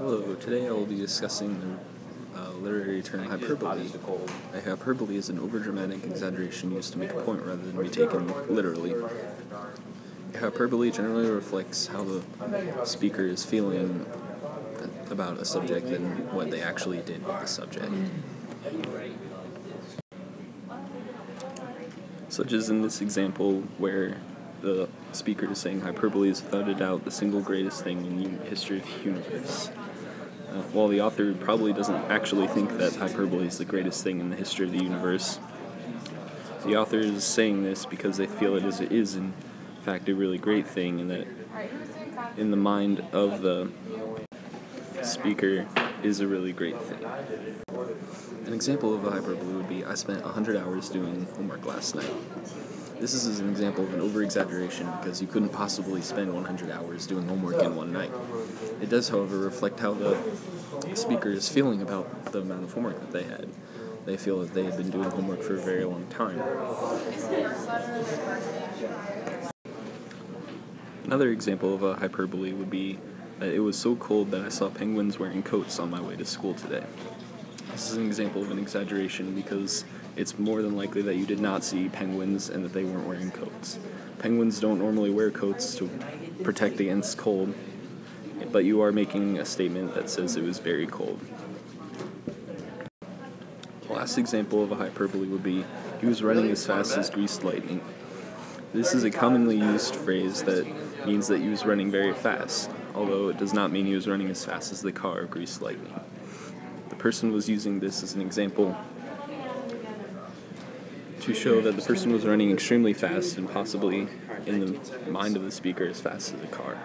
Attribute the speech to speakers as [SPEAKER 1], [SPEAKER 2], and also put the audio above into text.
[SPEAKER 1] Hello, today I will be discussing the uh, literary term hyperbole. A hyperbole is an overdramatic exaggeration used to make a point rather than be taken literally. A hyperbole generally reflects how the speaker is feeling about a subject than what they actually did with the subject. Such as in this example where the speaker is saying hyperbole is without a doubt the single greatest thing in the history of the universe. Uh, while the author probably doesn't actually think that hyperbole is the greatest thing in the history of the universe, the author is saying this because they feel it is, it is in fact a really great thing, and that in the mind of the speaker is a really great thing. An example of a hyperbole would be I spent 100 hours doing homework last night. This is an example of an over-exaggeration because you couldn't possibly spend 100 hours doing homework in one night. It does, however, reflect how the speaker is feeling about the amount of homework that they had. They feel that they had been doing homework for a very long time. Another example of a hyperbole would be that it was so cold that I saw penguins wearing coats on my way to school today. This is an example of an exaggeration because it's more than likely that you did not see penguins and that they weren't wearing coats. Penguins don't normally wear coats to protect against cold, but you are making a statement that says it was very cold. The last example of a hyperbole would be he was running as fast as greased lightning. This is a commonly used phrase that means that he was running very fast, although it does not mean he was running as fast as the car of greased lightning. Person was using this as an example to show that the person was running extremely fast and possibly in the mind of the speaker as fast as a car.